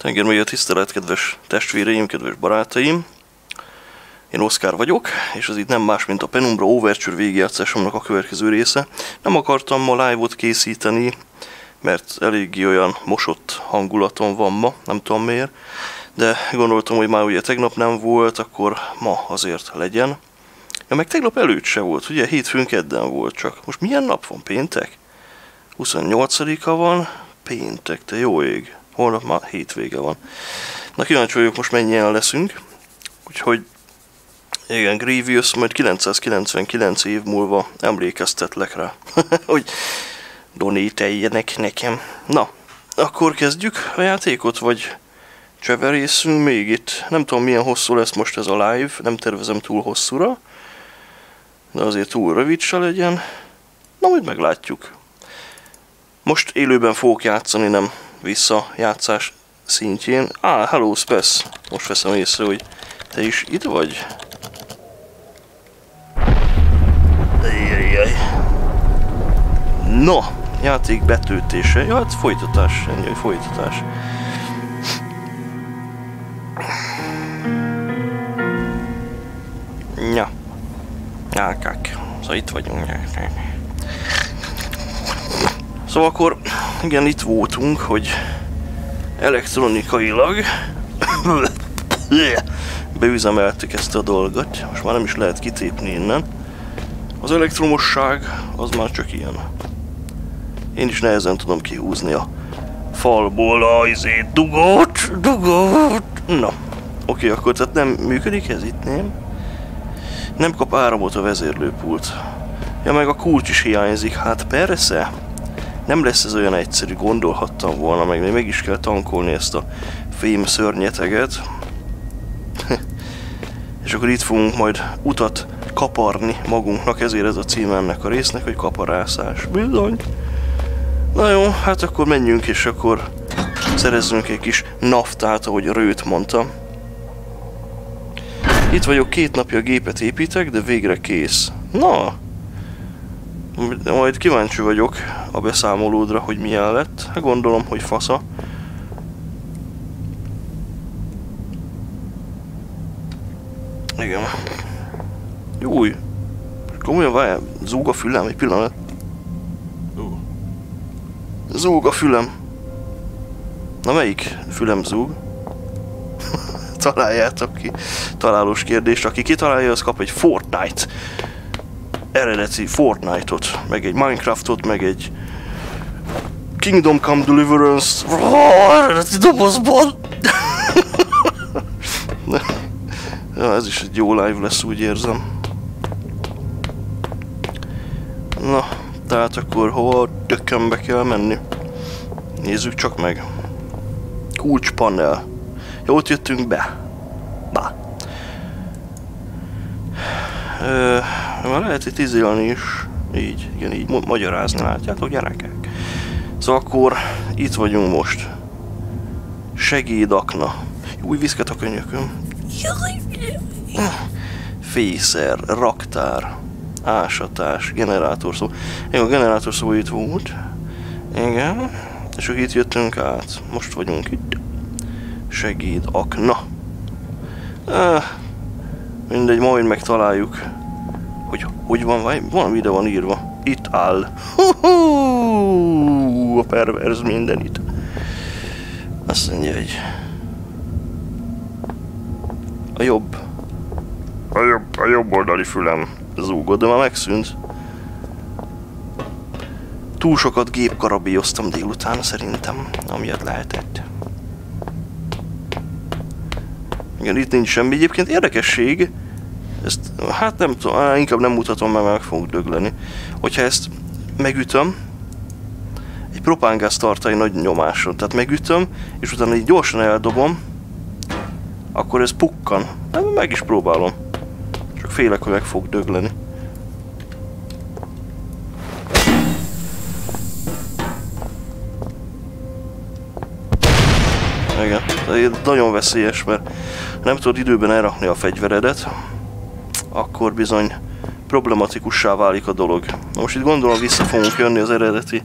Tenger még a tisztelet, kedves testvéreim, kedves barátaim. Én Oszkár vagyok, és ez itt nem más, mint a Penumbra Overture végigjátszásomnak a következő része. Nem akartam ma live-ot készíteni, mert eléggé olyan mosott hangulatom van ma, nem tudom miért. De gondoltam, hogy már ugye tegnap nem volt, akkor ma azért legyen. Ja, meg tegnap előtt se volt, ugye hétfőn kedden volt csak. Most milyen nap van? Péntek? 28-a van, péntek, te jó ég. Holnap már hétvége van. Na kíváncsi vagyok most mennyien leszünk. Úgyhogy igen, Grievous majd 999 év múlva emlékeztetlek rá, hogy donételjenek nekem. Na, akkor kezdjük a játékot, vagy cseverészünk még itt. Nem tudom milyen hosszú lesz most ez a live, nem tervezem túl hosszúra, de azért túl rövid se legyen. Na, majd meglátjuk. Most élőben fogok játszani, nem visszajátszás szintjén. Á, ah, hello Spesz! Most veszem észre, hogy te is itt vagy. Ejjjjjj. No, játék betöltése. Ja, hát folytatás, ennyi, folytatás. Ja. Nyálkák. Szóval itt vagyunk. Szóval akkor, igen, itt voltunk, hogy elektronikailag beüzemeltük ezt a dolgot. Most már nem is lehet kitépni innen. Az elektromosság az már csak ilyen. Én is nehezen tudom kihúzni a falból a izé dugót, dugót. Na, oké, akkor tehát nem működik ez itt, nem? Nem kap áramot a vezérlőpult. Ja, meg a kulcs is hiányzik, hát persze. Nem lesz ez olyan egyszerű, gondolhattam volna, meg még meg is kell tankolni ezt a fém szörnyeteget. És akkor itt fogunk majd utat kaparni magunknak, ezért ez a cím ennek a résznek, hogy kaparászás. Bizony. Na jó, hát akkor menjünk, és akkor szerezzünk egy kis naftát, ahogy Rőt mondta. Itt vagyok, két napja gépet építek, de végre kész. Na, majd kíváncsi vagyok a beszámolódra, hogy milyen lett. Hát gondolom, hogy fasza. Igen. Júj. Komolyan várj, zúg a fülem egy pillanat. Zúg a fülem. Na melyik fülem zúg? Találjátok ki. Találós kérdést. Aki kitalálja, az kap egy Fortnite eredeti Fortnite-ot, meg egy Minecraftot, meg egy Kingdom Come Deliverance eredeti dobozban. ja, ez is egy jó live lesz, úgy érzem. Na, tehát akkor hova dökkenbe kell menni? Nézzük csak meg. Kulcspanel. Jó, ott jöttünk be. Ö, már lehet itt izélni is. Így, igen, így magyarázni látjátok, gyerekek. Szóval akkor itt vagyunk most. Segédakna. Új viszket a könyököm. Fészer, raktár, ásatás, generátor szó. Igen, a generátor szó itt volt. Igen. És akkor itt jöttünk át. Most vagyunk itt. Segéd, akna. Ah, mindegy, majd megtaláljuk hogy hogy van, vagy valami ide van írva. Itt áll. Hú, a perverz minden itt. Azt mondja, hogy a jobb. A jobb, a jobb oldali fülem zúgott, de már megszűnt. Túl sokat gépkarabélyoztam délután szerintem, amiatt lehetett. Igen, itt nincs semmi. Egyébként érdekesség, ezt, hát nem tudom, inkább nem mutatom, mert meg fogunk dögleni. Hogyha ezt megütöm, egy propángáz tartai nagy nyomáson, tehát megütöm, és utána így gyorsan eldobom, akkor ez pukkan. Nem, meg is próbálom. Csak félek, hogy meg fog dögleni. Nagyon veszélyes, mert nem tudod időben elrakni a fegyveredet, akkor bizony problematikussá válik a dolog. Na most itt gondolom vissza fogunk jönni az eredeti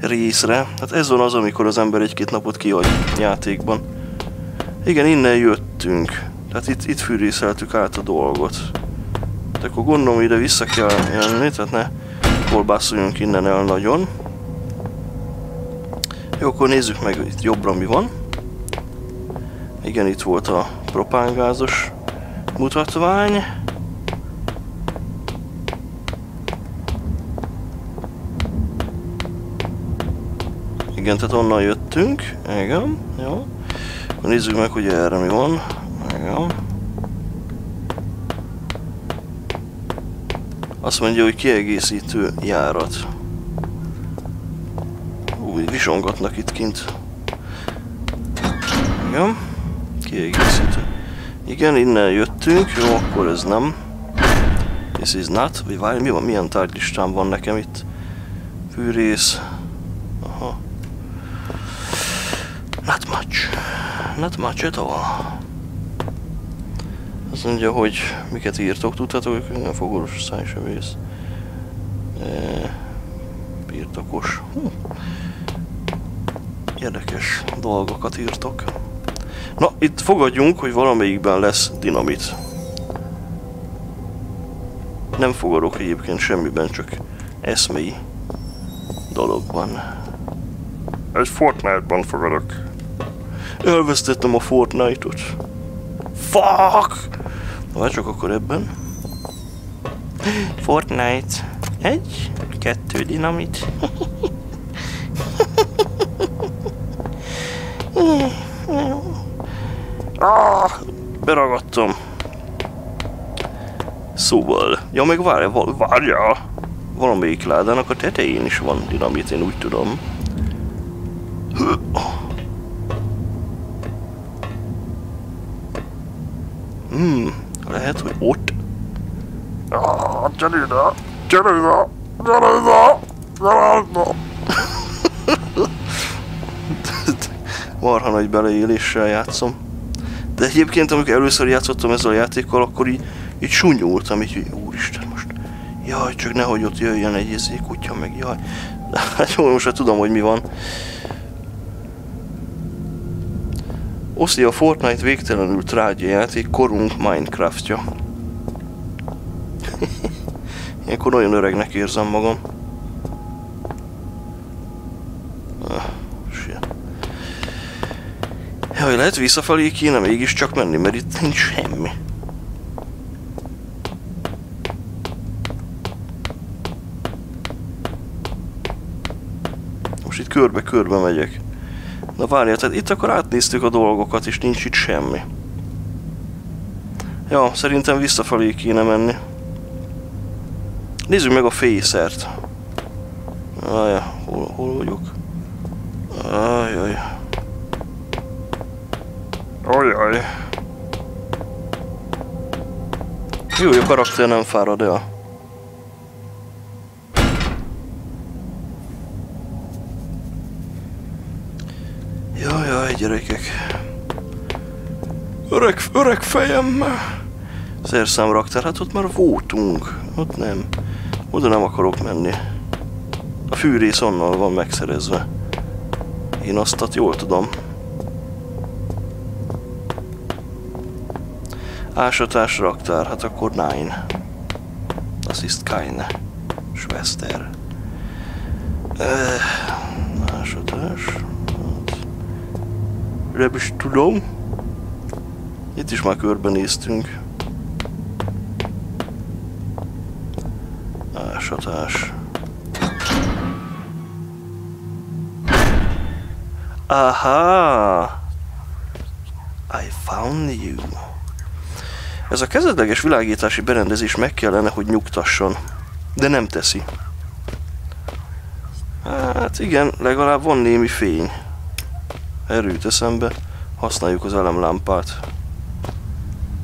részre. Hát ez van az, amikor az ember egy-két napot kiadj játékban. Igen, innen jöttünk. Tehát itt, itt fűrészeltük át a dolgot. De akkor gondolom ide vissza kell jönni, tehát ne kolbászoljunk innen el nagyon. Jó, akkor nézzük meg itt jobbra mi van. Igen, itt volt a propángázos mutatvány. Igen, tehát onnan jöttünk. Igen, jó. Nézzük meg, hogy erre mi van. Igen. Azt mondja, hogy kiegészítő járat. Úgy visongatnak itt kint. Igen. Kiegészítő. Igen, innen jöttünk. Jó, akkor ez nem. This is not. Vagy várj, mi van? Milyen tárgylistám van nekem itt? Fűrész. Aha. Not much. Not much at all. Azt mondja, hogy miket írtok, tudtátok, nem fogoros szájsebész. E, birtokos. Hm. Érdekes dolgokat írtok. Na, itt fogadjunk, hogy valamelyikben lesz dinamit. Nem fogadok egyébként semmiben, csak eszmei dologban. Egy Fortnite-ban fogadok. Elvesztettem a Fortnite-ot. Fuck! Na, csak akkor ebben. Fortnite. Egy, kettő dinamit. ah, beragadtam. Szóval, ja meg várja, várja. Valamelyik ládának a tetején is van dinamit, én úgy tudom. Hmm, lehet, hogy ott. Ah, gyere ide! Gyere ide! Gyere ide! Gyere ide! Marha nagy beleéléssel játszom. De egyébként, amikor először játszottam ezzel a játékkal, akkor így, így sunyultam, így, hogy úristen most. Jaj, csak nehogy ott jöjjön egy izé kutya, meg jaj. Hát jó, most már tudom, hogy mi van. Oszi a Fortnite végtelenül trágya játék, korunk Minecraftja. Ilyenkor nagyon öregnek érzem magam. Ah, shit. Jaj, lehet visszafelé kéne mégiscsak menni, mert itt nincs semmi. Most itt körbe-körbe megyek. Na várjál, tehát itt akkor átnéztük a dolgokat, és nincs itt semmi. Ja, szerintem visszafelé kéne menni. Nézzük meg a fészert. Ajaj, hol, hol vagyok? Ajaj. Ojjaj! Jó, a karakter nem fárad el. Jaj, jaj, gyerekek. Öreg, öreg fejemmel. Szerszám raktár, hát ott már voltunk. Ott nem. Oda nem akarok menni. A fűrész onnan van megszerezve. Én azt jól tudom. Ásatás raktár, hát akkor nine. Das ist keine Schwester. Öh, ásatás. Nem is tudom. Itt is már körbenéztünk. Ásatás. Aha! I found you. Ez a kezdetleges világítási berendezés meg kellene, hogy nyugtasson. De nem teszi. Hát igen, legalább van némi fény. Erőt eszembe. Használjuk az elemlámpát.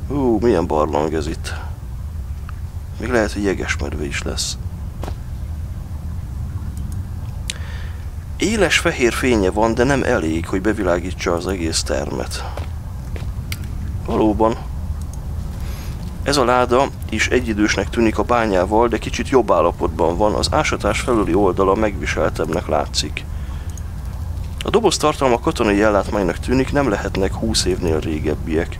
Ú, milyen barlang ez itt. Még lehet, hogy jegesmedve is lesz. Éles fehér fénye van, de nem elég, hogy bevilágítsa az egész termet. Valóban. Ez a láda is egyidősnek tűnik a bányával, de kicsit jobb állapotban van, az ásatás felüli oldala megviseltebbnek látszik. A doboz tartalma katonai ellátmánynak tűnik, nem lehetnek 20 évnél régebbiek.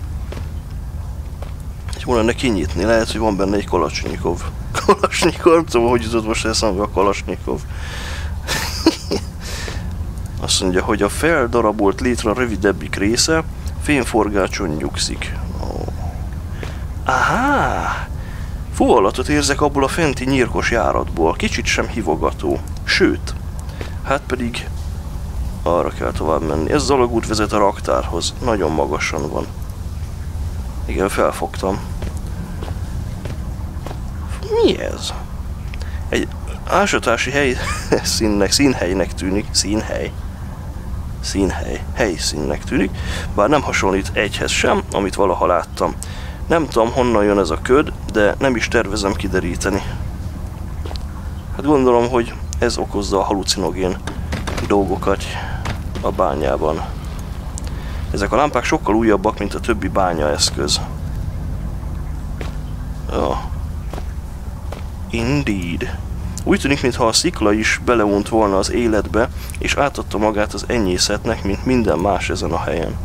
Jó lenne kinyitni, lehet, hogy van benne egy Kalasnyikov. Kalasnyikov, nem tudom, hogy jutott most eszembe a Kalasnyikov. Azt mondja, hogy a feldarabolt létre rövidebbik része fémforgácson nyugszik. Aha! Fúvallatot érzek abból a fenti nyírkos járatból, kicsit sem hivogató. Sőt, hát pedig arra kell tovább menni. Ez az alagút vezet a raktárhoz, nagyon magasan van. Igen, felfogtam. Mi ez? Egy ásatási hely színnek, színhelynek tűnik. Színhely. Színhely. Helyszínnek tűnik. Bár nem hasonlít egyhez sem, amit valaha láttam. Nem tudom honnan jön ez a köd, de nem is tervezem kideríteni. Hát gondolom, hogy ez okozza a halucinogén dolgokat a bányában. Ezek a lámpák sokkal újabbak, mint a többi bányaeszköz. Oh. Indeed. Úgy tűnik, mintha a szikla is beleunt volna az életbe, és átadta magát az enyészetnek, mint minden más ezen a helyen.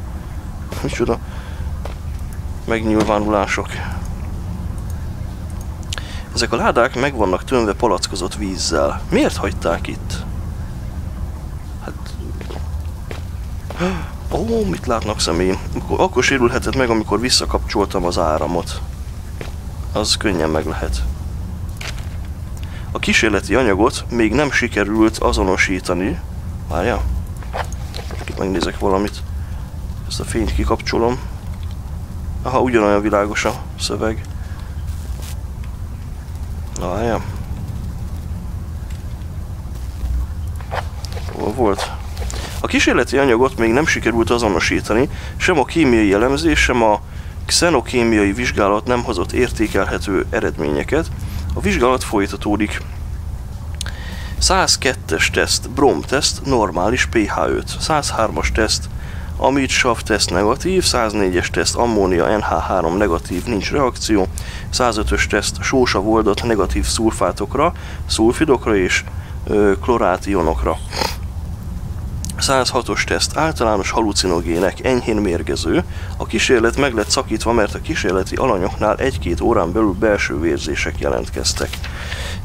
Micsoda megnyilvánulások. Ezek a ládák meg vannak tömve palackozott vízzel. Miért hagyták itt? Hát... Ó, mit látnak személy? Akkor, akkor sérülhetett meg, amikor visszakapcsoltam az áramot. Az könnyen meg lehet. A kísérleti anyagot még nem sikerült azonosítani. Várja. Megnézek valamit. Ezt a fényt kikapcsolom. Aha, ugyanolyan világos a szöveg. Várja. Hol volt? A kísérleti anyagot még nem sikerült azonosítani, sem a kémiai elemzés, sem a xenokémiai vizsgálat nem hozott értékelhető eredményeket. A vizsgálat folytatódik. 102-es teszt, brom teszt, normális pH5. 103-as teszt, amid sav teszt negatív, 104-es teszt ammónia NH3 negatív, nincs reakció, 105-ös teszt sósa voldat negatív szulfátokra, szulfidokra és ö, klorátionokra. 106-os teszt általános halucinogének, enyhén mérgező. A kísérlet meg lett szakítva, mert a kísérleti alanyoknál egy-két órán belül belső vérzések jelentkeztek.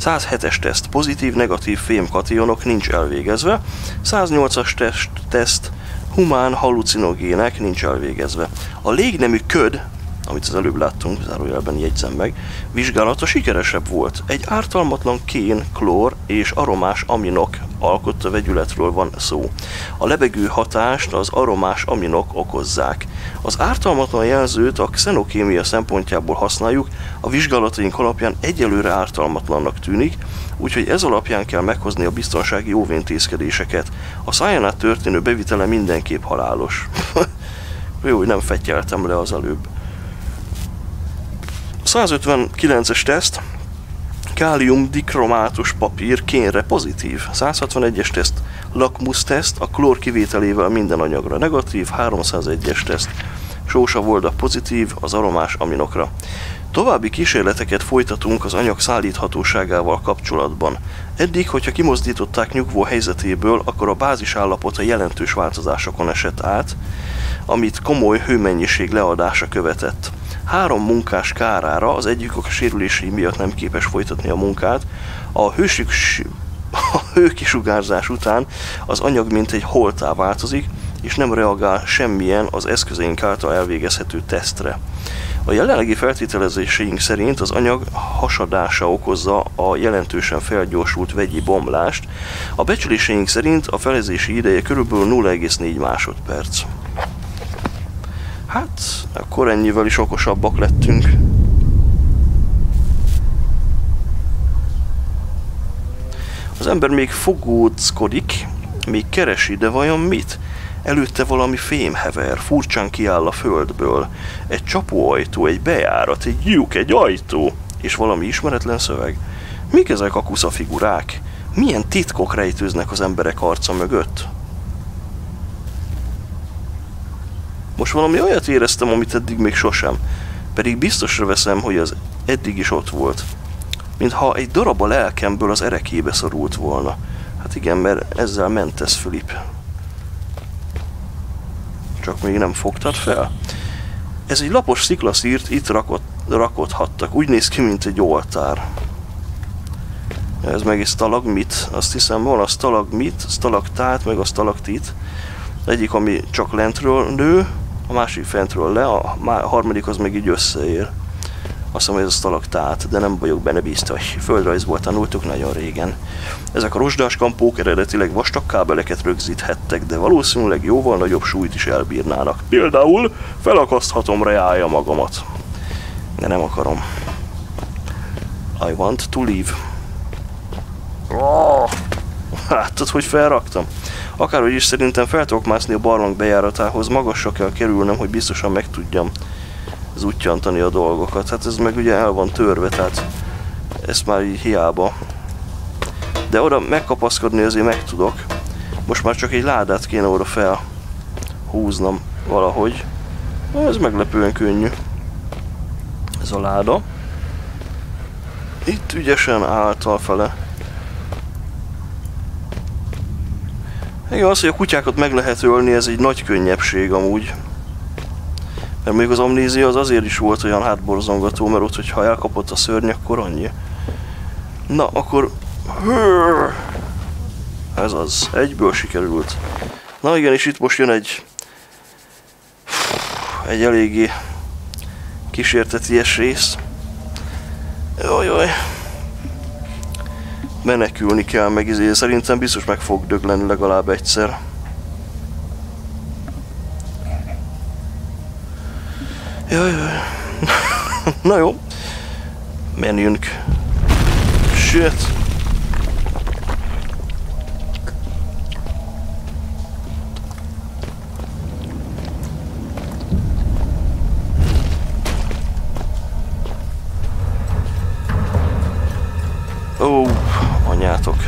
107-es teszt pozitív-negatív fémkationok nincs elvégezve. 108-as teszt, teszt humán halucinogének nincs elvégezve. A légnemű köd, amit az előbb láttunk, zárójelben jegyzem meg, vizsgálata sikeresebb volt. Egy ártalmatlan kén, klór és aromás aminok alkotta vegyületről van szó. A lebegő hatást az aromás aminok okozzák. Az ártalmatlan jelzőt a xenokémia szempontjából használjuk, a vizsgálataink alapján egyelőre ártalmatlannak tűnik, úgyhogy ez alapján kell meghozni a biztonsági óvintézkedéseket. A száján át történő bevitele mindenképp halálos. Jó, hogy nem fettyeltem le az előbb. 159-es teszt, kálium dikromátus papír kénre pozitív. 161-es teszt, lakmus teszt, a klór kivételével minden anyagra negatív. 301-es teszt, sósa volda pozitív, az aromás aminokra. További kísérleteket folytatunk az anyag szállíthatóságával kapcsolatban. Eddig, hogyha kimozdították nyugvó helyzetéből, akkor a bázis állapota jelentős változásokon esett át, amit komoly hőmennyiség leadása követett. Három munkás kárára, az egyik a sérülései miatt nem képes folytatni a munkát, a hősük a hőkisugárzás után az anyag mint egy holtá változik, és nem reagál semmilyen az eszközeink által elvégezhető tesztre. A jelenlegi feltételezéseink szerint az anyag hasadása okozza a jelentősen felgyorsult vegyi bomlást. A becsléseink szerint a felezési ideje kb. 0,4 másodperc. Hát, akkor ennyivel is okosabbak lettünk. Az ember még fogóckodik, még keresi, de vajon mit? Előtte valami fémhever, furcsán kiáll a földből. Egy csapóajtó, egy bejárat, egy lyuk, egy ajtó, és valami ismeretlen szöveg. Mik ezek a kusza figurák? Milyen titkok rejtőznek az emberek arca mögött? Most valami olyat éreztem, amit eddig még sosem. Pedig biztosra veszem, hogy az eddig is ott volt. Mintha egy darab a lelkemből az erekébe szorult volna. Hát igen, mert ezzel ment ez Fülip. csak még nem fogtad fel. Ez egy lapos sziklaszírt itt rakott, rakodhattak. Úgy néz ki, mint egy oltár. Ez meg egy stalagmit. Azt hiszem van a stalagmit, stalaktát, meg a stalaktit. Egyik, ami csak lentről nő, a másik fentről le, a harmadik az meg így összeér. Azt hiszem, hogy ez a stalaktát, de nem vagyok benne biztos. Földrajzból tanultuk nagyon régen. Ezek a rozsdás kampók eredetileg vastag kábeleket rögzíthettek, de valószínűleg jóval nagyobb súlyt is elbírnának. Például felakaszthatom reája magamat. De nem akarom. I want to leave. Oh, látod, hogy felraktam? Akárhogy is szerintem fel tudok mászni a barlang bejáratához, magasra kell kerülnem, hogy biztosan megtudjam zútyantani a dolgokat. Hát ez meg ugye el van törve, tehát ezt már így hiába. De oda megkapaszkodni azért meg tudok. Most már csak egy ládát kéne oda fel valahogy. Ez meglepően könnyű. Ez a láda. Itt ügyesen állt fele. Igen, az, hogy a kutyákat meg lehet ölni, ez egy nagy könnyebbség amúgy. Mert még az amnézia az azért is volt olyan hátborzongató, mert ott, hogyha elkapott a szörny, akkor annyi. Na, akkor... Ez az. Egyből sikerült. Na igen, és itt most jön egy... Egy eléggé kísérteties rész. Jaj, jaj. Menekülni kell meg, izé, szerintem biztos meg fog dögleni legalább egyszer. Jaj, jaj. Na jó. Menjünk. Shit. Anyátok.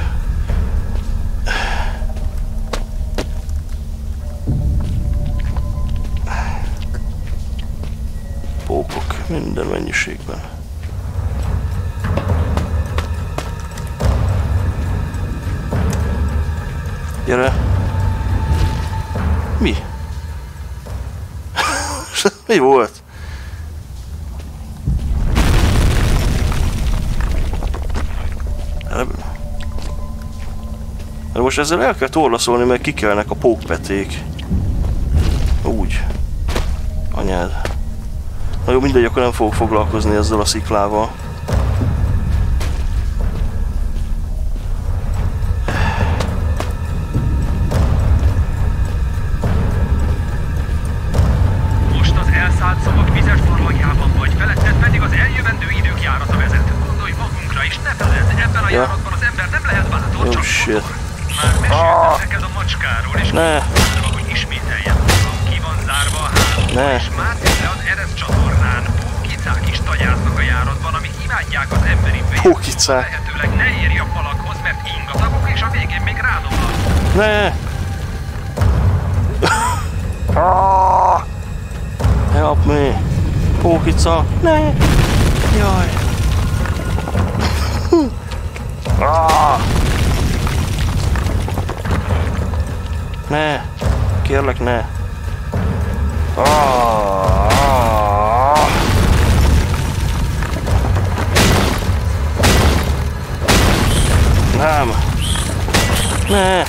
Pókok minden mennyiségben. Gyere! Mi? Mi volt? Most ezzel el kell torlaszolni, mert kikelnek a pókpeték. Úgy. Anyád. Na jó, mindegy, akkor nem fogok foglalkozni ezzel a sziklával. Macskáról, és Ne. mondtam, hogy ismételjem. Ki van zárva a ház, Ne. és le az Erez csatornán. Pókicák is tagyáznak a járatban, amik imádják az emberi vért. Pókicák. Lehetőleg ne érj a falakhoz, mert ingatagok, és a végén még rádomlasz. Ne! Help me! Pókica! Ne! Jaj! Ah! Ne! Kérlek, ne! Ah! Nem! Ne!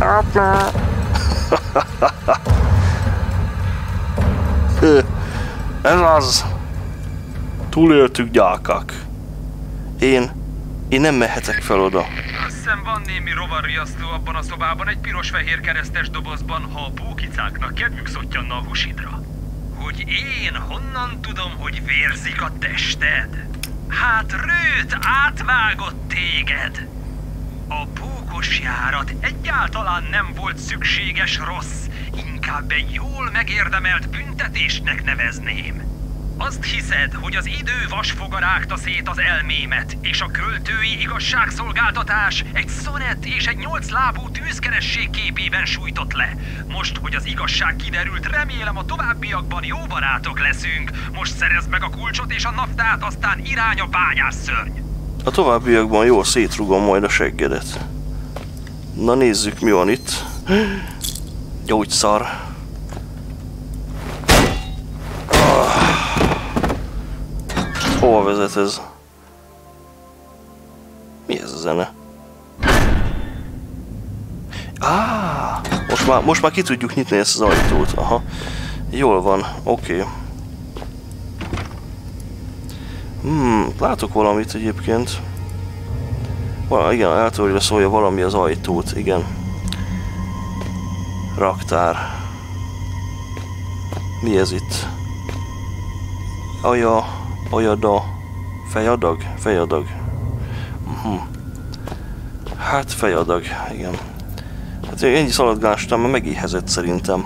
Apa. Ez az. Túléltük gyákak. Én, én nem mehetek fel oda. Azt hiszem van némi rovarriasztó abban a szobában egy piros-fehér keresztes dobozban, ha a pókicáknak kedvük szottyanna a husidra. Hogy én honnan tudom, hogy vérzik a tested? Hát rőt átvágott téged! Világos járat egyáltalán nem volt szükséges rossz, inkább egy jól megérdemelt büntetésnek nevezném. Azt hiszed, hogy az idő vasfoga rágta szét az elmémet, és a költői igazságszolgáltatás egy szonett és egy nyolc lábú tűzkeresség képében sújtott le. Most, hogy az igazság kiderült, remélem a továbbiakban jó barátok leszünk. Most szerezd meg a kulcsot és a naftát, aztán irány a bányás szörny. A továbbiakban jól szétrugom majd a seggedet. Na nézzük, mi van itt. Gyógyszar. Ah. Hova vezet ez? Mi ez a zene? Á, most már, most már ki tudjuk nyitni ezt az ajtót. Aha. Jól van, oké. Okay. Hmm, látok valamit egyébként. Val igen, eltörőre szólja valami az ajtót, igen. Raktár. Mi ez itt? Aja, ajada, fejadag? Fejadag. Uh-huh. Hát fejadag, igen. Hát ennyi szaladgálás után már megéhezett szerintem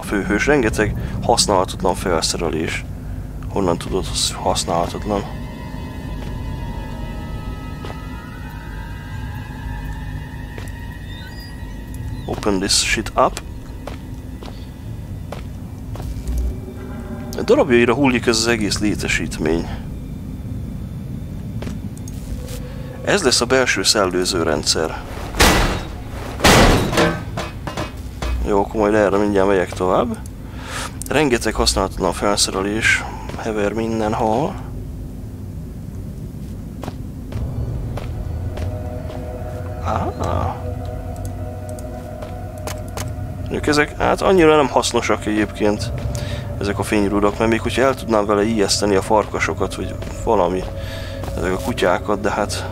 a főhős. Rengeteg használhatatlan felszerelés. Honnan tudod, hogy használhatatlan? Open this shit up. Darabjaira hullik ez az egész létesítmény. Ez lesz a belső szellőző rendszer. Jó, akkor majd erre mindjárt megyek tovább. Rengeteg használatlan felszerelés hever mindenhol. Ők ezek hát annyira nem hasznosak egyébként ezek a fényrudak, mert még hogyha el tudnám vele ijeszteni a farkasokat, vagy valami, ezek a kutyákat, de hát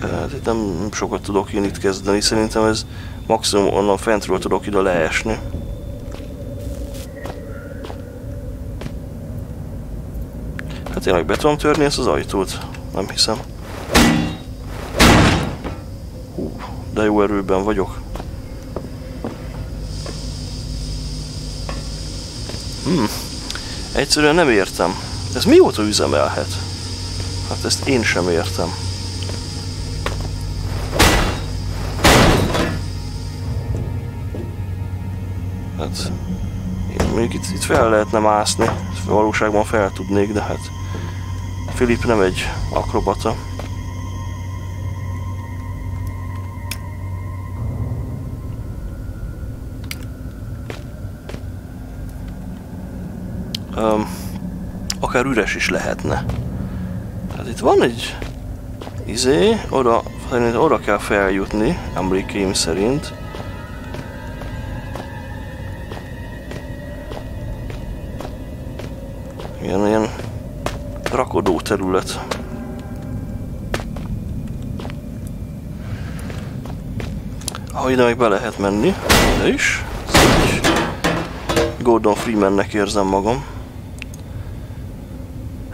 Hát itt nem sokat tudok én itt kezdeni, szerintem ez maximum onnan fentről tudok ide leesni. Hát tényleg be tudom törni ezt az ajtót? Nem hiszem. De jó erőben vagyok. Hmm. Egyszerűen nem értem. Ez mióta üzemelhet? Hát ezt én sem értem. Hát... Mondjuk itt, itt fel lehetne mászni. Valóságban fel tudnék, de hát... Filip nem egy akrobata. Akár üres is lehetne. Hát itt van egy izé, oda, oda kell feljutni, emlékeim szerint. Ilyen, ilyen rakodó terület. Ha ide meg be lehet menni, ide is. Gordon Freemannek érzem magam.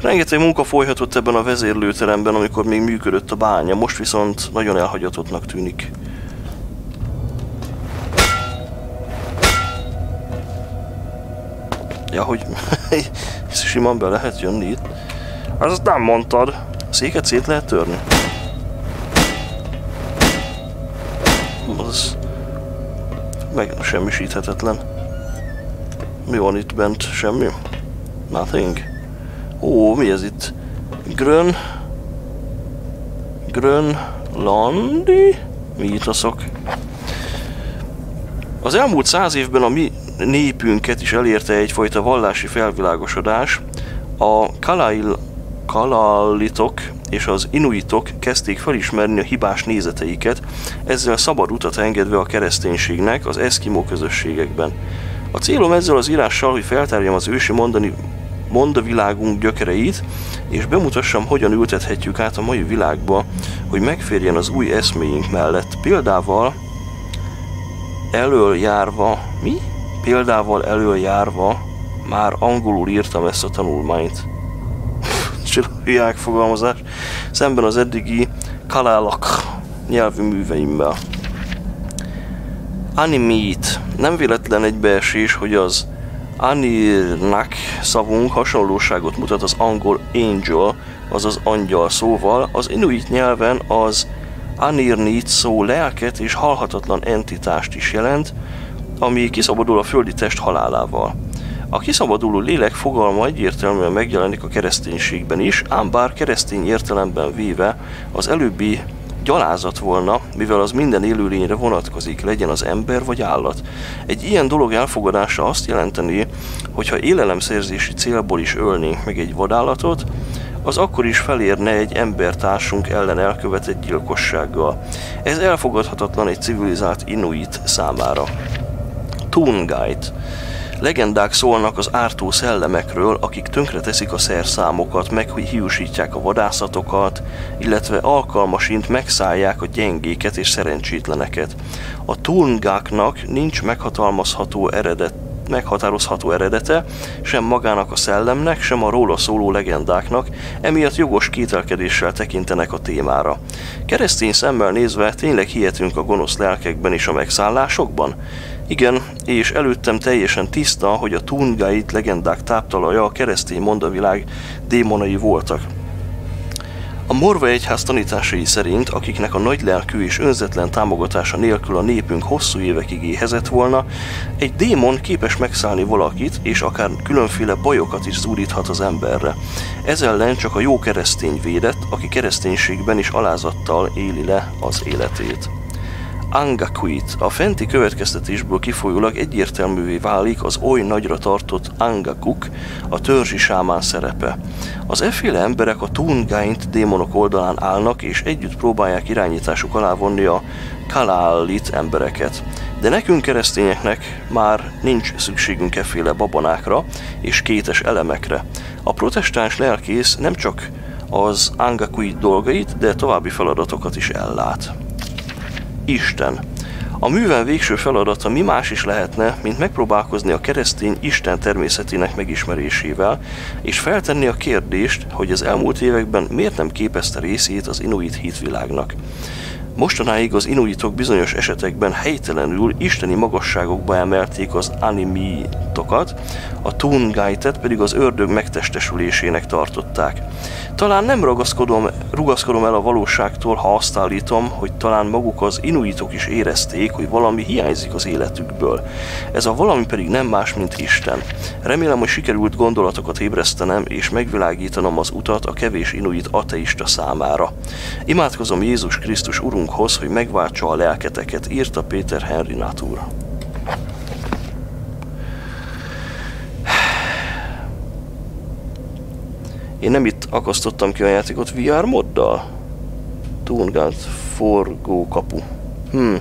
Rengeteg munka folyhatott ebben a vezérlőteremben, amikor még működött a bánya, most viszont nagyon elhagyatottnak tűnik. Ja, hogy simán be lehet jönni itt. Hát azt nem mondtad. Széket szét lehet törni. Az meg semmisíthetetlen. Mi van itt bent? Semmi? Nothing. Ó, mi ez itt? Grön... Grönlandi? Mítaszok. Az elmúlt száz évben a mi népünket is elérte egyfajta vallási felvilágosodás. A Kalail, Kalalitok és az Inuitok kezdték felismerni a hibás nézeteiket, ezzel szabad utat engedve a kereszténységnek az eszkimó közösségekben. A célom ezzel az írással, hogy feltárjam az ősi mondani mondavilágunk gyökereit, és bemutassam, hogyan ültethetjük át a mai világba, hogy megférjen az új eszméink mellett. Példával elöljárva, mi? Példával elöljárva már angolul írtam ezt a tanulmányt. hiák fogalmazás, szemben az eddigi kalálak nyelvű műveimmel. Animét. Nem véletlen egybeesés, hogy az Anirnak szavunk hasonlóságot mutat az angol angel, azaz angyal szóval, az inuit nyelven az Anirnit szó lelket és halhatatlan entitást is jelent, ami kiszabadul a földi test halálával. A kiszabaduló lélek fogalma egyértelműen megjelenik a kereszténységben is, ám bár keresztény értelemben véve az előbbi gyalázat volna, mivel az minden élőlényre vonatkozik, legyen az ember vagy állat. Egy ilyen dolog elfogadása azt jelenteni, hogy ha élelemszerzési célból is ölnénk meg egy vadállatot, az akkor is felérne egy embertársunk ellen elkövetett gyilkossággal. Ez elfogadhatatlan egy civilizált inuit számára. Toongait. Legendák szólnak az ártó szellemekről, akik tönkreteszik a szerszámokat, meghiúsítják a vadászatokat, illetve alkalmasint megszállják a gyengéket és szerencsétleneket. A Toongáknak nincs meghatalmazható eredet meghatározható eredete, sem magának a szellemnek, sem a róla szóló legendáknak, emiatt jogos kételkedéssel tekintenek a témára. Keresztény szemmel nézve tényleg hihetünk a gonosz lelkekben és a megszállásokban? Igen, és előttem teljesen tiszta, hogy a Tungait legendák táptalaja a keresztény mondavilág démonai voltak. A Morva egyház tanításai szerint, akiknek a nagy lelkű és önzetlen támogatása nélkül a népünk hosszú évekig éhezett volna, egy démon képes megszállni valakit, és akár különféle bajokat is zúdíthat az emberre. Ez ellen csak a jó keresztény védett, aki kereszténységben is alázattal éli le az életét. Angakuit. A fenti következtetésből kifolyólag egyértelművé válik az oly nagyra tartott Angakuk, a törzsi sámán szerepe. Az efféle emberek a Tungaint démonok oldalán állnak, és együtt próbálják irányításuk alá vonni a Kalálit embereket. De nekünk keresztényeknek már nincs szükségünk efféle babonákra és kétes elemekre. A protestáns lelkész nem csak az Angakuit dolgait, de további feladatokat is ellát. Isten. A művel végső feladata mi más is lehetne, mint megpróbálkozni a keresztény Isten természetének megismerésével, és feltenni a kérdést, hogy az elmúlt években miért nem képezte részét az inuit hitvilágnak. Mostanáig az inuitok bizonyos esetekben helytelenül isteni magasságokba emelték az animitokat, a Tungaitet pedig az ördög megtestesülésének tartották. Talán nem ragaszkodom, rugaszkodom el a valóságtól, ha azt állítom, hogy talán maguk az inuitok is érezték, hogy valami hiányzik az életükből. Ez a valami pedig nem más, mint Isten. Remélem, hogy sikerült gondolatokat ébresztenem és megvilágítanom az utat a kevés inuit ateista számára. Imádkozom Jézus Krisztus Urunkhoz, hogy megváltsa a lelketeket, írta Péter Henry Natur. Én nem itt akasztottam ki a játékot VR moddal? Tungant forgó kapu. Hmm.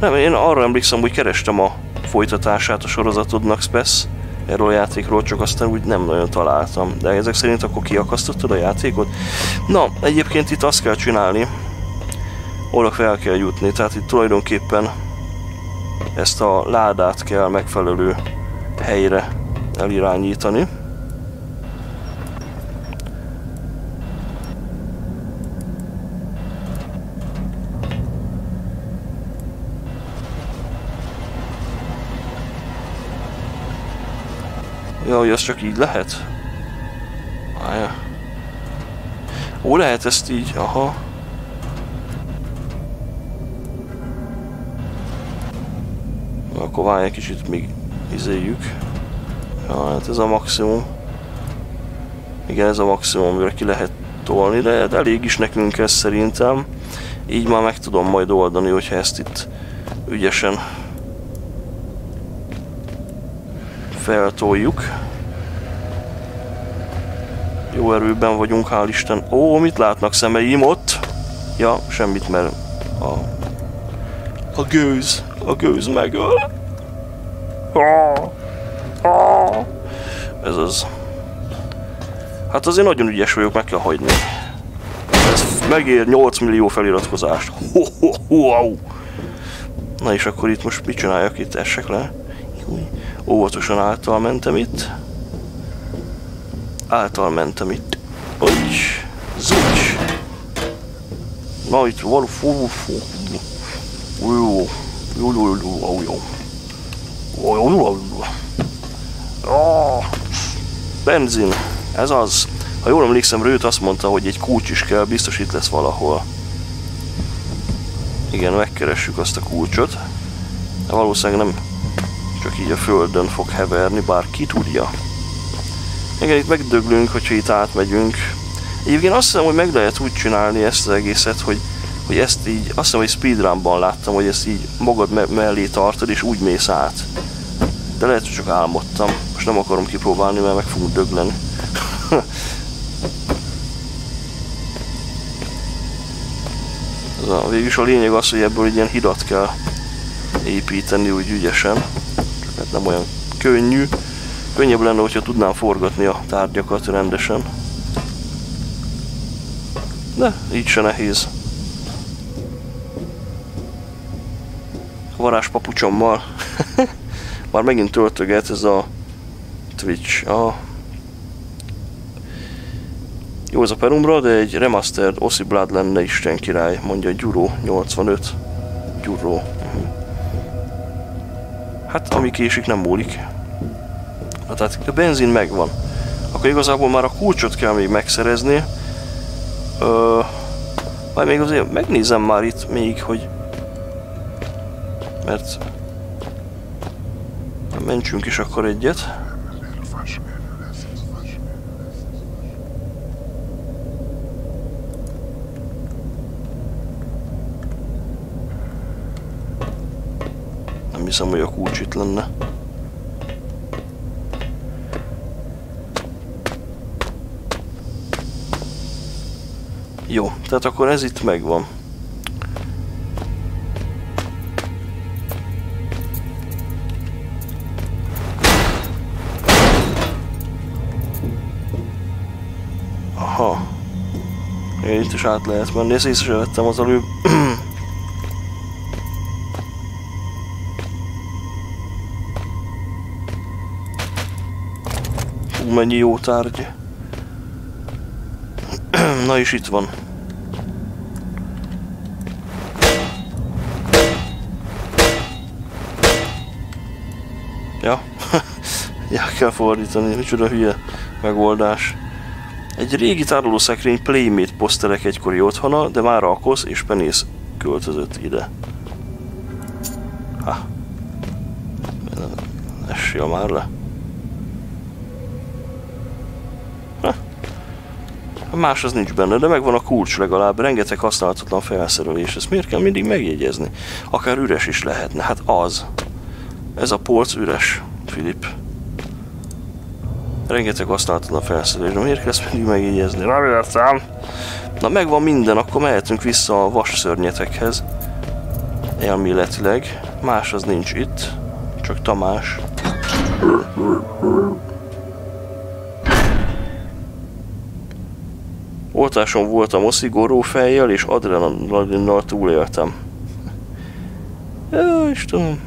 Nem, én arra emlékszem, hogy kerestem a folytatását a sorozatodnak, Spesz, erről a játékról, csak aztán úgy nem nagyon találtam. De ezek szerint akkor kiakasztottad a játékot? Na, egyébként itt azt kell csinálni, oda fel kell jutni, tehát itt tulajdonképpen ezt a ládát kell megfelelő helyre elirányítani. Ja, hogy az csak így lehet? Várja. Ó, lehet ezt így, aha. Akkor várj egy kicsit, még izéljük. Ja, hát ez a maximum. Igen, ez a maximum, amire ki lehet tolni, de hát elég is nekünk ez szerintem. Így már meg tudom majd oldani, hogyha ezt itt ügyesen feltoljuk. Jó erőben vagyunk, hál' Isten. Ó, mit látnak szemeim ott? Ja, semmit, mert a, a gőz, a gőz megöl. Ez az. Hát azért nagyon ügyes vagyok, meg kell hagyni. Ez megér 8 millió feliratkozást. Ho, ho, ho. Na és akkor itt most mit csináljak? Itt essek le. Óvatosan által mentem itt. Által mentem itt. Úgy. Zucs. Na itt van fú, fú. Jó, jó, jó, jó, jó, jó. Jó, jó, jó, Benzin, ez az. Ha jól emlékszem, Rőt azt mondta, hogy egy kulcs is kell, biztos itt lesz valahol. Igen, megkeressük azt a kulcsot. De valószínűleg nem csak így a földön fog heverni, bár ki tudja. Igen, itt megdöglünk, hogyha itt átmegyünk. Egyébként azt hiszem, hogy meg lehet úgy csinálni ezt az egészet, hogy, hogy ezt így, azt hiszem, hogy speedrunban láttam, hogy ezt így magad me mellé tartod, és úgy mész át. De lehet, hogy csak álmodtam. Most nem akarom kipróbálni, mert meg fogunk dögleni. Végülis a lényeg az, hogy ebből egy ilyen hidat kell építeni úgy ügyesen. Csak hát nem olyan könnyű. Könnyebb lenne, hogyha tudnám forgatni a tárgyakat rendesen. De így se nehéz. Varázspapucsommal. Már megint töltöget ez a Twitch. A... Jó ez a Penumbra, de egy remastered Ossi Blood lenne Isten király, mondja Gyuro 85. Gyuro. Hát ami késik nem múlik. Na, tehát a benzin megvan. Akkor igazából már a kulcsot kell még megszerezni. Ö, majd még azért megnézem már itt még, hogy... Mert... Mentsünk is akkor egyet. Hiszem, hogy a kulcs itt lenne. Jó, tehát akkor ez itt megvan. Aha. Én itt is át lehet menni, ezt észre vettem az előbb. Hú, mennyi jó tárgy. Na és itt van. Ja, ja kell fordítani, micsoda hülye megoldás. Egy régi tárolószekrény Playmate poszterek egykori otthona, de már a és Penész költözött ide. Ha. Essél már le. Más az nincs benne, de megvan a kulcs legalább, rengeteg használhatatlan felszerelés, ezt miért kell mindig megjegyezni? Akár üres is lehetne, hát az. Ez a polc üres, Filip. Rengeteg használhatatlan felszerelés, de miért kell ezt mindig megjegyezni? Nem értem. Na megvan minden, akkor mehetünk vissza a vas szörnyetekhez. Elméletileg. Más az nincs itt, csak Tamás. Oltáson voltam oszigoró fejjel és adrenalinnal túléltem. Ja, Istenem.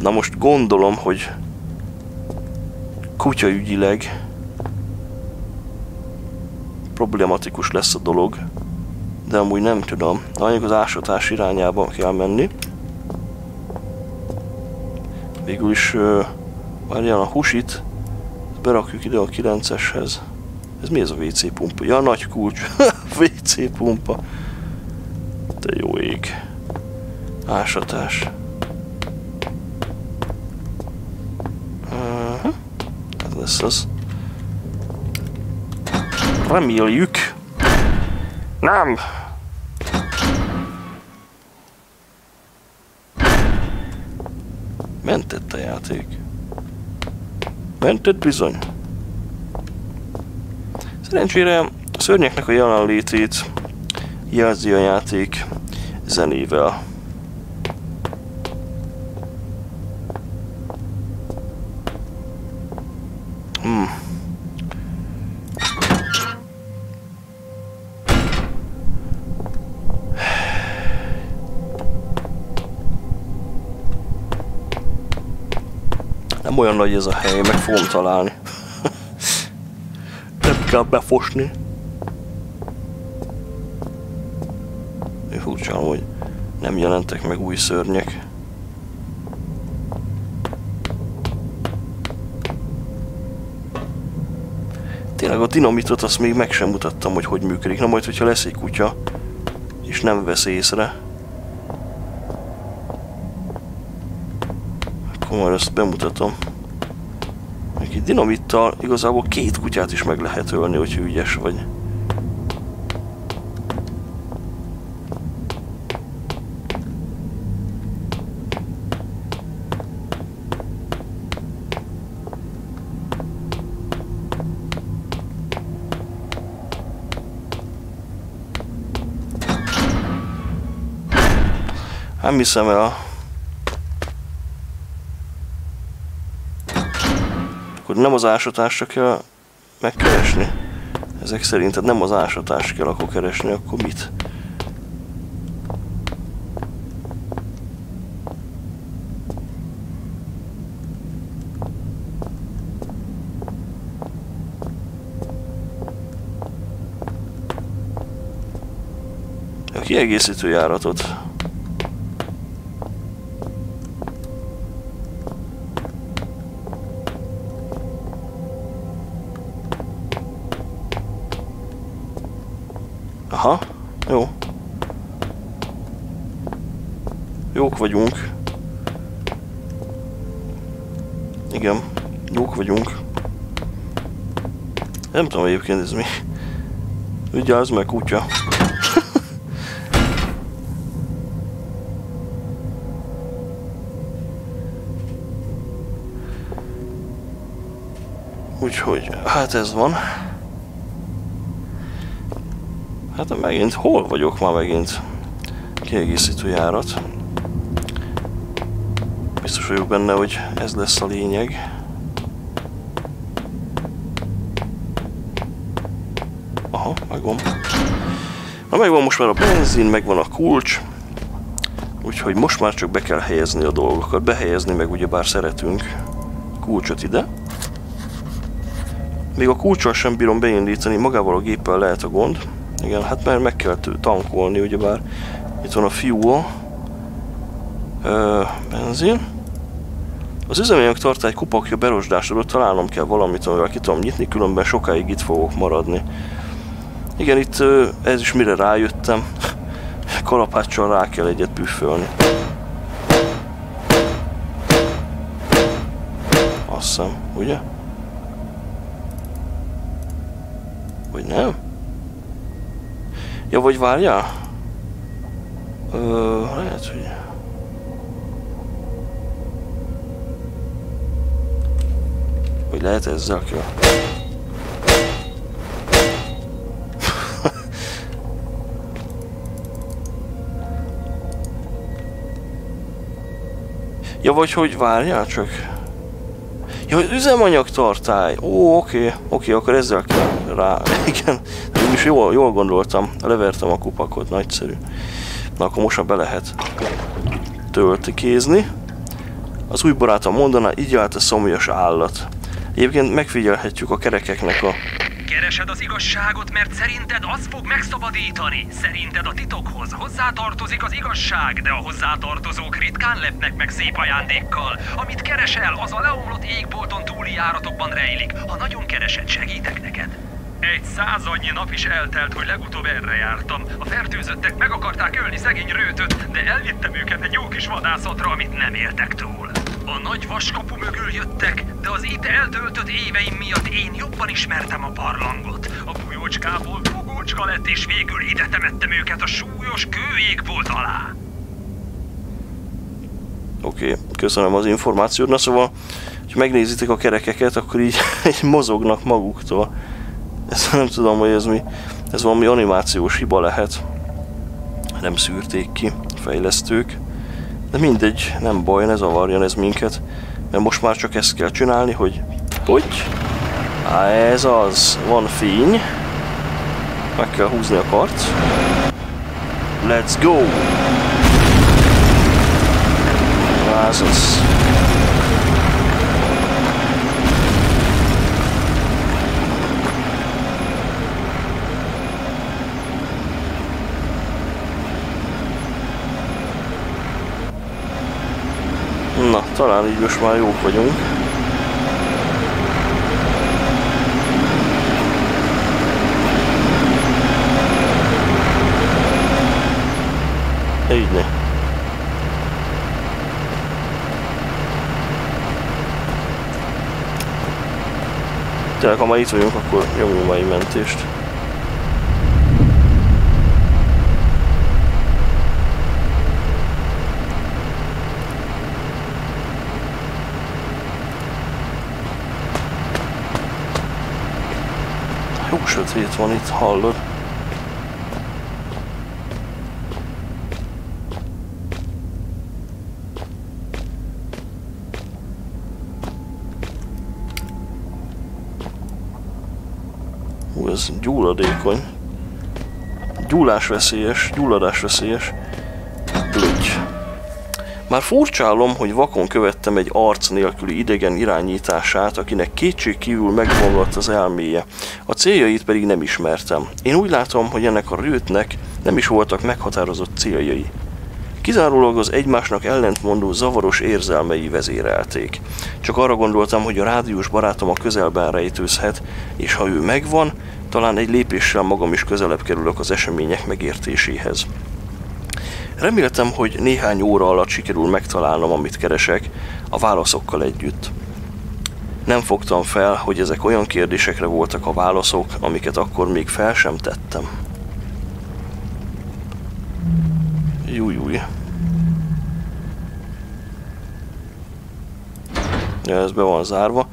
Na most gondolom, hogy kutyaügyileg problematikus lesz a dolog, de amúgy nem tudom. Mondjuk az ásatás irányába kell menni. Végül is várjál a husit, berakjuk ide a 9-eshez. Ez mi ez a WC pumpa? Ja, nagy kulcs. WC pumpa. Te jó ég. Ásatás. Uh-huh. Ez lesz az. Reméljük. Nem! Mentett a játék. Mentett bizony. Szerencsére a szörnyeknek a jelenlétét jelzi a játék zenével. Olyan nagy ez a hely, meg fogom találni. Nem kell befosni. Furcsa, hogy nem jelentek meg új szörnyek. Tényleg a dinamitot azt még meg sem mutattam, hogy hogy működik. Na majd, hogyha lesz egy kutya, és nem vesz észre, akkor majd ezt bemutatom. Neki dinamittal igazából két kutyát is meg lehet ölni, hogy ügyes vagy. Nem hiszem el. Akkor nem az ásatásra kell megkeresni. Ezek szerint tehát nem az ásatást kell akkor keresni, akkor mit? A kiegészítő járatot. Tudom egyébként ez mi. Vigyázz meg kutya. Úgyhogy, hát ez van. Hát megint, hol vagyok már megint? Kiegészítő járat. Biztos vagyok benne, hogy ez lesz a lényeg. Aha, megvan. Na megvan most már a benzin, megvan a kulcs. Úgyhogy most már csak be kell helyezni a dolgokat. Behelyezni meg ugyebár szeretünk kulcsot ide. Még a kulcsal sem bírom beindítani, magával a géppel lehet a gond. Igen, hát mert meg kell tankolni, ugyebár itt van a fuel, ö, benzin. Az üzemanyag tartály kupakja berosdásodott, találnom kell valamit, amivel ki tudom nyitni, különben sokáig itt fogok maradni. Igen, itt ez is mire rájöttem, kalapáccsal rá kell egyet büfölni. Azt hiszem, ugye? Vagy nem? Ja, vagy várjál? Ö, lehet, hogy... Vagy lehet ezzel kell? Ja, vagy hogy várjál csak? Ja, hogy üzemanyagtartály. Ó, oké, oké, akkor ezzel kell rá. Igen, is jól, jól gondoltam. Levertem a kupakot, nagyszerű. Na, akkor most be lehet töltikézni. Az új barátom mondaná, így állt a szomjas állat. Egyébként megfigyelhetjük a kerekeknek a... Keresed az igazságot, mert szerinted az fog megszabadítani. Szerinted a titokhoz hozzátartozik az igazság, de a hozzátartozók ritkán lepnek meg szép ajándékkal. Amit keresel, az a leomlott égbolton túli járatokban rejlik. Ha nagyon keresed, segítek neked. Egy századnyi nap is eltelt, hogy legutóbb erre jártam. A fertőzöttek meg akarták ölni szegény rőtöt, de elvittem őket egy jó kis vadászatra, amit nem éltek túl. A nagy vaskapu mögül jöttek, de az itt eltöltött éveim miatt én jobban ismertem a barlangot. A bujócskából bugócska lett, és végül ide temettem őket a súlyos kőégbolt alá. Oké, okay, köszönöm az információt. Na szóval, ha megnézitek a kerekeket, akkor így, így mozognak maguktól. Ezt nem tudom, hogy ez mi. Ez valami animációs hiba lehet. Nem szűrték ki fejlesztők. De mindegy, nem baj, ne zavarjon ez minket. Mert most már csak ezt kell csinálni, hogy... Hogy? Á, ez az. Van fény. Meg kell húzni a kart. Let's go! Ez az. Talán így most már jók vagyunk. Így ne. Tényleg, ha már itt vagyunk, akkor nyomjunk már egy mentést. Jó sötét van itt, hallod? Hú, ez gyulladékony. Gyúlásveszélyes, gyulladásveszélyes. Blögy. Már furcsálom, hogy vakon követtem egy arc nélküli idegen irányítását, akinek kétség kívül megvonlott az elméje. A céljait pedig nem ismertem. Én úgy látom, hogy ennek a rőtnek nem is voltak meghatározott céljai. Kizárólag az egymásnak ellentmondó zavaros érzelmei vezérelték. Csak arra gondoltam, hogy a rádiós barátom a közelben rejtőzhet, és ha ő megvan, talán egy lépéssel magam is közelebb kerülök az események megértéséhez. Reméltem, hogy néhány óra alatt sikerül megtalálnom, amit keresek, a válaszokkal együtt. Nem fogtam fel, hogy ezek olyan kérdésekre voltak a válaszok, amiket akkor még fel sem tettem. Júj. Ja, ez be van zárva.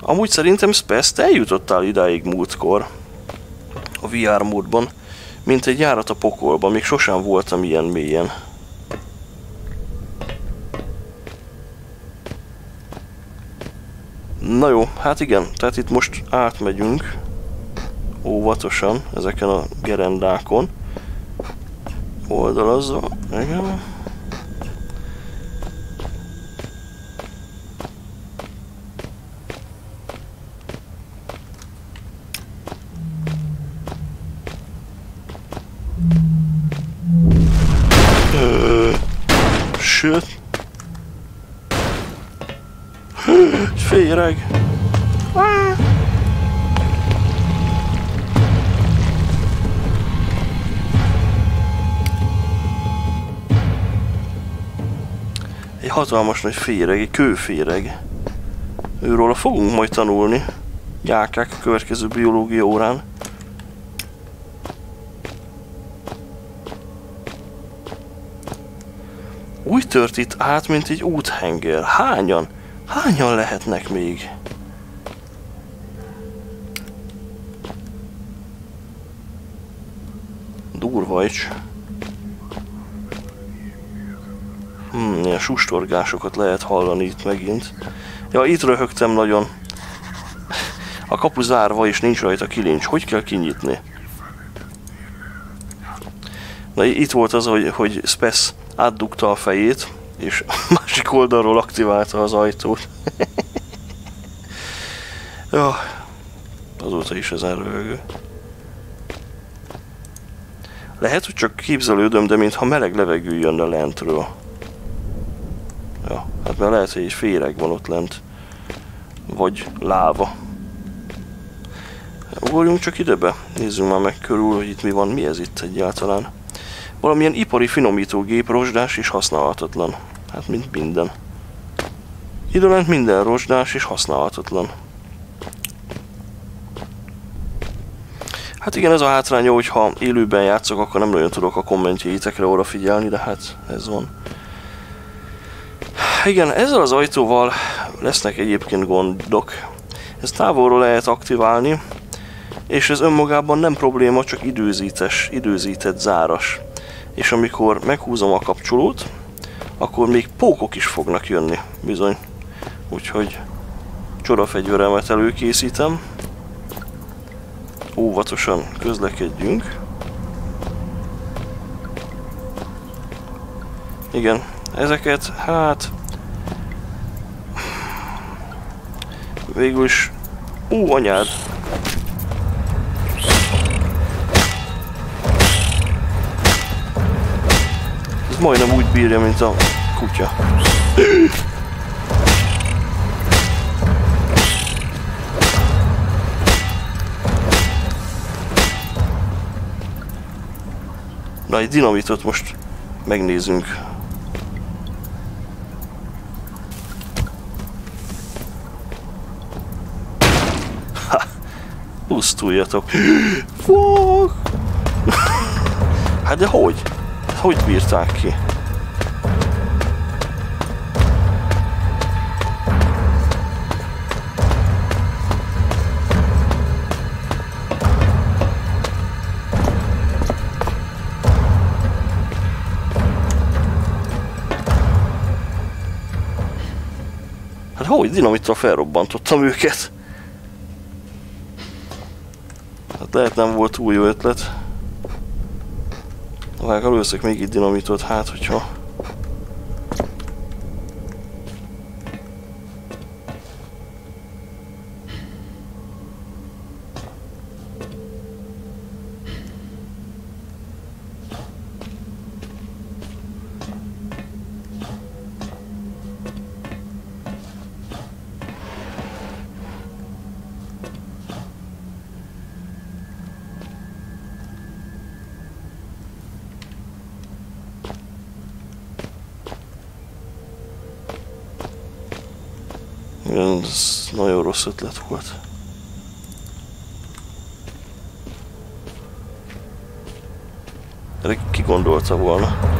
Amúgy szerintem Spesz, te eljutottál idáig múltkor a VR módban, mint egy járat a pokolba, még sosem voltam ilyen mélyen. Na jó, hát igen, tehát itt most átmegyünk óvatosan ezeken a gerendákon oldalazza, igen. Hatalmas nagy féreg, egy kőféreg. Őről fogunk majd tanulni. Gyákák a következő biológia órán. Úgy tört itt át, mint egy úthenger. Hányan? Hányan lehetnek még? Durva is. Sustorgásokat lehet hallani itt megint. Ja, itt röhögtem nagyon. A kapu zárva és nincs rajta kilincs. Hogy kell kinyitni? Na itt volt az, hogy, hogy Spesz átdugta a fejét, és másik oldalról aktiválta az ajtót. ja, azóta is ezen röhögő. Lehet, hogy csak képzelődöm, de mintha meleg levegő jönne lentről. Ja, hát mert lehet, hogy egy féreg van ott lent. Vagy láva. Ugorjunk csak idebe. Nézzünk már meg körül, hogy itt mi van. Mi ez itt egyáltalán? Valamilyen ipari finomítógép rozsdás és használhatatlan. Hát mint minden. Időlent minden rozsdás és használhatatlan. Hát igen, ez a hátránya, hogy ha élőben játszok, akkor nem nagyon tudok a kommentjeitekre oda figyelni, de hát ez van. Igen, ezzel az ajtóval lesznek egyébként gondok. Ez távolról lehet aktiválni, és ez önmagában nem probléma, csak időzítes, időzített záras. És amikor meghúzom a kapcsolót, akkor még pókok is fognak jönni, bizony. Úgyhogy csodafegyveremet előkészítem. Óvatosan közlekedjünk. Igen, ezeket, hát... végül is... Ú, anyád! Ez majdnem úgy bírja, mint a kutya. Na, egy dinamitot most megnézzünk. Pusztuljatok. Fuck! hát de hogy? Hogy bírták ki? Hát hogy dinamittal felrobbantottam őket? Hát lehet nem volt túl jó ötlet. Vág, előszök még itt dinamitot, hát hogyha... Igen, ez nagyon rossz ötlet volt. Erre ki gondolta volna?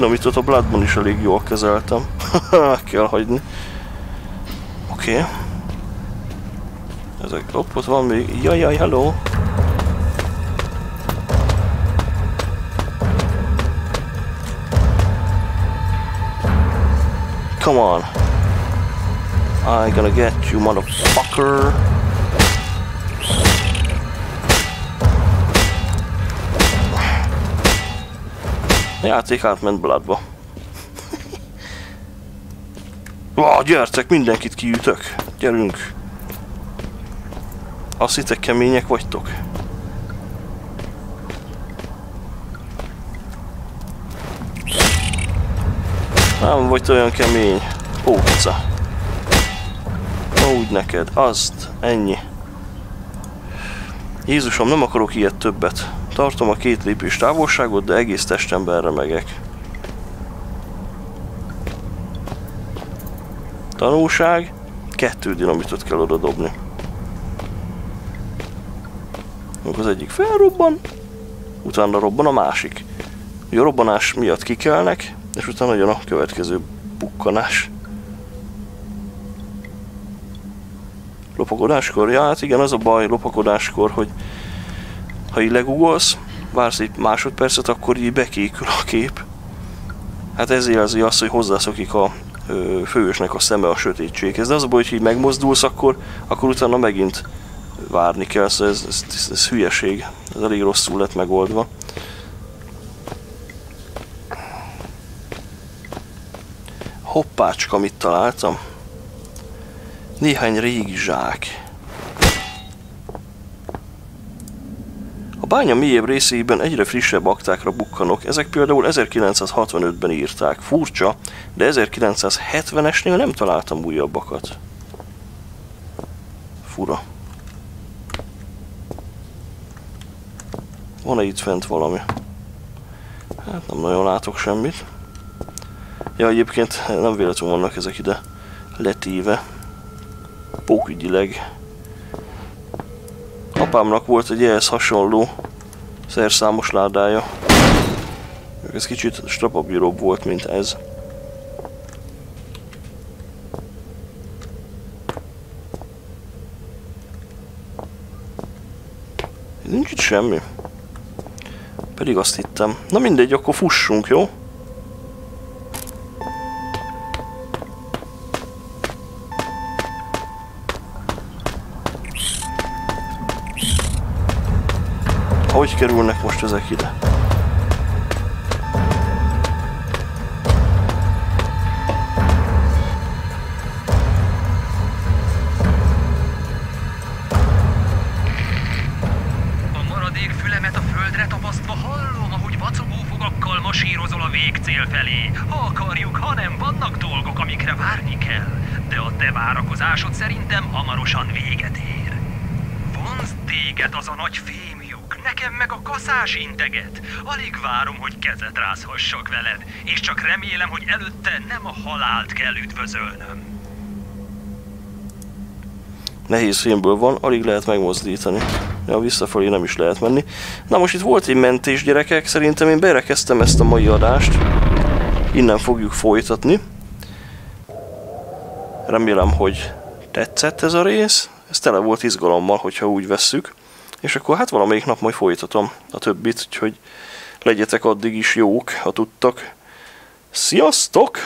Dinamitot a Bloodban is elég jól kezeltem. Kell hagyni. Oké. Okay. Ezek, hopp, ott van még. Jaj, jaj, hello. Come on. I gonna get you, motherfucker. Játék átment Bloodba. Vá, gyertek, mindenkit kiütök. Gyerünk. Azt hittek kemények vagytok? Nem vagy olyan kemény. Póca. Úgy neked, azt, ennyi. Jézusom, nem akarok ilyet többet. Tartom a két lépés távolságot, de egész testemben remegek. Tanulság, kettő dinamitot kell oda dobni. Az egyik felrobban, utána robban a másik. Ugye a robbanás miatt kikelnek, és utána jön a következő bukkanás. Lopakodáskor? Ja, hát igen, az a baj lopakodáskor, hogy ha így legugolsz, vársz egy másodpercet, akkor így bekékül a kép. Hát ez jelzi azt, hogy hozzászokik a ö, főösnek a szeme a sötétséghez. De az a baj, hogy így megmozdulsz, akkor, akkor utána megint várni kell, szóval ez, ez, ez, ez hülyeség. Ez elég rosszul lett megoldva. Hoppácska, mit találtam? Néhány régi zsák. Bánya mélyebb részében egyre frissebb aktákra bukkanok, ezek például 1965-ben írták. Furcsa, de 1970-esnél nem találtam újabbakat. Fura. Van-e itt fent valami? Hát nem nagyon látok semmit. Ja, egyébként nem véletlenül vannak ezek ide letéve. Pókügyileg. Apámnak volt egy ehhez hasonló szerszámos ládája. Ez kicsit strapabíróbb volt, mint ez. Nincs itt semmi. Pedig azt hittem. Na mindegy, akkor fussunk, jó? Hogy kerülnek most ezek ide? Veled, és csak remélem, hogy előtte nem a halált kell üdvözölnöm. Nehéz fémből van, alig lehet megmozdítani. Ja, visszafelé nem is lehet menni. Na most itt volt egy mentés, gyerekek, szerintem én berekeztem ezt a mai adást. Innen fogjuk folytatni. Remélem, hogy tetszett ez a rész. Ez tele volt izgalommal, hogyha úgy vesszük. És akkor hát valamelyik nap majd folytatom a többit, úgyhogy legyetek addig is jók, ha tudtak. Sziasztok!